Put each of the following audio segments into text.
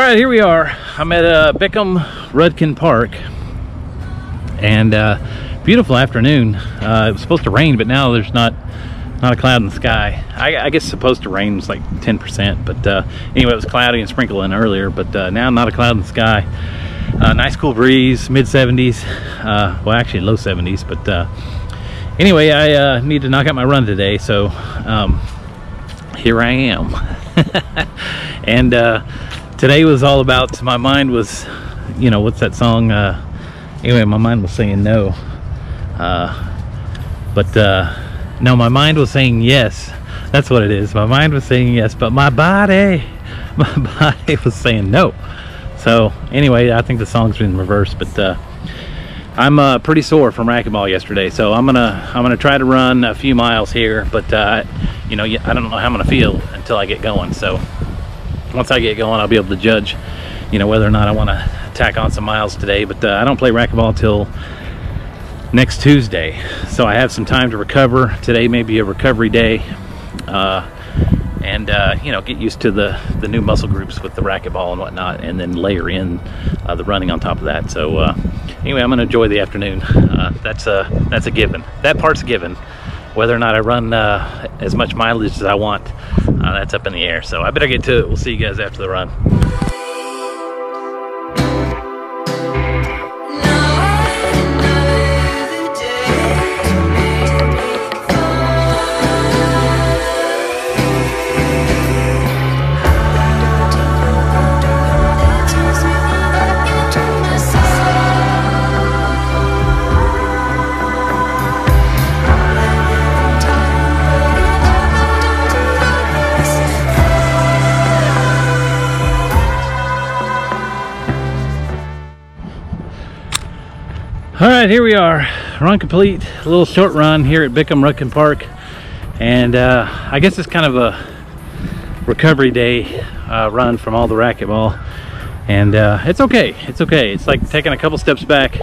right, here we are. I'm at uh, Bickham Rudkin Park, and uh, beautiful afternoon. Uh, it was supposed to rain, but now there's not not a cloud in the sky. I, I guess supposed to rain was like 10%, but uh, anyway, it was cloudy and sprinkling earlier, but uh, now not a cloud in the sky. Uh, nice cool breeze, mid 70s. Uh, well, actually low 70s, but uh, anyway, I uh, need to knock out my run today, so um, here I am. and today was all about, my mind was, you know, what's that song? anyway, my mind was saying no. but no, my mind was saying yes. That's what it is. My mind was saying yes, but my body, my body was saying no. So anyway, I think the song's been reversed, but uh, I'm uh, pretty sore from racquetball yesterday. So I'm gonna I'm gonna try to run a few miles here, but uh, you know I don't know how I'm gonna feel until I get going. So once I get going, I'll be able to judge, you know, whether or not I want to tack on some miles today. But uh, I don't play racquetball till next Tuesday. So I have some time to recover. Today may be a recovery day. Uh, and uh, you know get used to the the new muscle groups with the racquetball and whatnot and then layer in uh, the running on top of that so uh, anyway I'm gonna enjoy the afternoon uh, that's a that's a given that part's a given whether or not I run uh, as much mileage as I want uh, that's up in the air. So I better get to it. We'll see you guys after the run all right here we are. Run complete a little short run here at Bickham Rudkin Park. And uh, I guess it's kind of a recovery day uh, run from all the racquetball. And uh, it's okay it's okay. It's like taking a couple steps back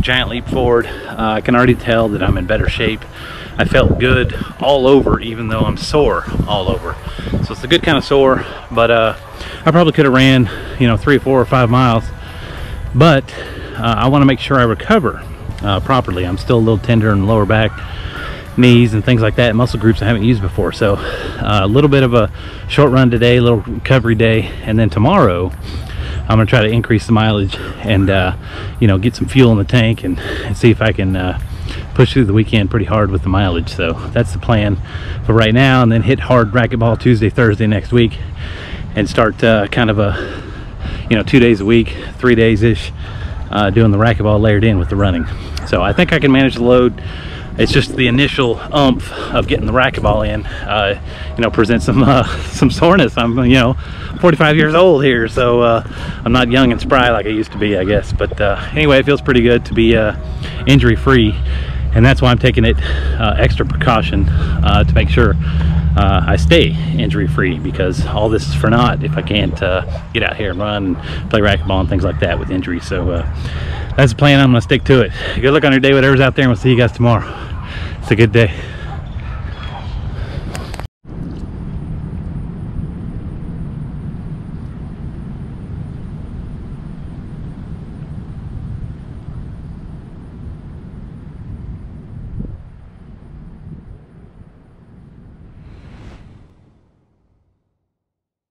giant leap forward. Uh, I can already tell that I'm in better shape. I felt good all over even though I'm sore all over. So it's a good kind of sore but uh, I probably could have ran you know three or four or five miles. But uh, I want to make sure I recover uh, properly. I'm still a little tender in the lower back, knees, and things like that, muscle groups I haven't used before. So uh, a little bit of a short run today, a little recovery day, and then tomorrow I'm going to try to increase the mileage and, uh, you know, get some fuel in the tank and, and see if I can uh, push through the weekend pretty hard with the mileage. So that's the plan for right now, and then hit hard racquetball Tuesday, Thursday next week and start uh, kind of a, you know, two days a week, three days ish uh, doing the racquetball layered in with the running. So I think I can manage the load. It's just the initial umph of getting the racquetball in, uh, you know, presents some uh, some soreness. I'm, you know, 45 years old here, so uh, I'm not young and spry like I used to be, I guess. But uh, anyway, it feels pretty good to be uh, injury free, and that's why I'm taking it extra precaution to make sure uh, I stay injury free because all this is for naught if I can't uh, get out here and run and play racquetball and things like that with injuries. So uh, that's the plan. I'm going to stick to it. Good luck on your day, whatever's out there, and we'll see you guys tomorrow. It's a good day.